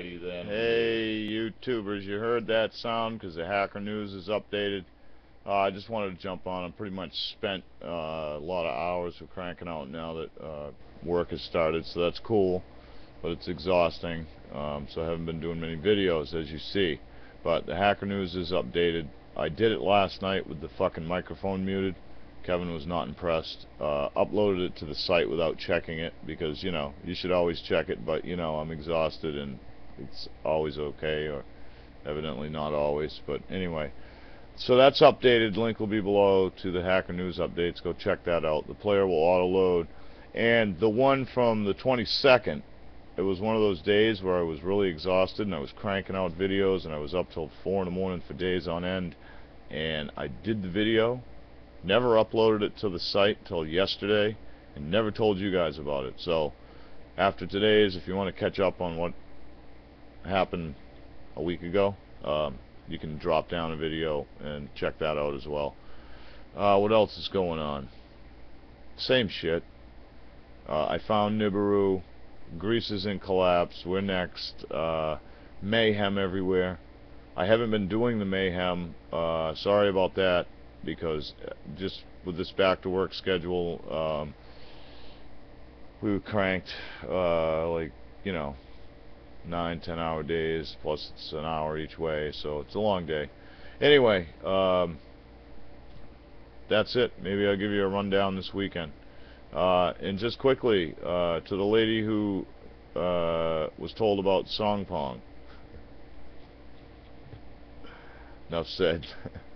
Then. Hey, YouTubers, you heard that sound because the Hacker News is updated. Uh, I just wanted to jump on. I'm pretty much spent uh, a lot of hours with cranking out now that uh, work has started, so that's cool. But it's exhausting, um, so I haven't been doing many videos, as you see. But the Hacker News is updated. I did it last night with the fucking microphone muted. Kevin was not impressed. Uh, uploaded it to the site without checking it because, you know, you should always check it, but, you know, I'm exhausted and it's always okay, or evidently not always. But anyway, so that's updated. Link will be below to the Hacker News updates. Go check that out. The player will auto-load. And the one from the 22nd, it was one of those days where I was really exhausted and I was cranking out videos and I was up till 4 in the morning for days on end. And I did the video Never uploaded it to the site till yesterday and never told you guys about it. So after today's, if you want to catch up on what happened a week ago, um, you can drop down a video and check that out as well. Uh, what else is going on? Same shit. Uh, I found Nibiru. Greece is in collapse. We're next. Uh, mayhem everywhere. I haven't been doing the mayhem. Uh, sorry about that because uh, just with this back to work schedule, um, we were cranked uh, like you know nine, ten hour days plus it's an hour each way, so it's a long day. Anyway, um, that's it. Maybe I'll give you a rundown this weekend. Uh, and just quickly, uh, to the lady who uh, was told about Song Pong. Enough said.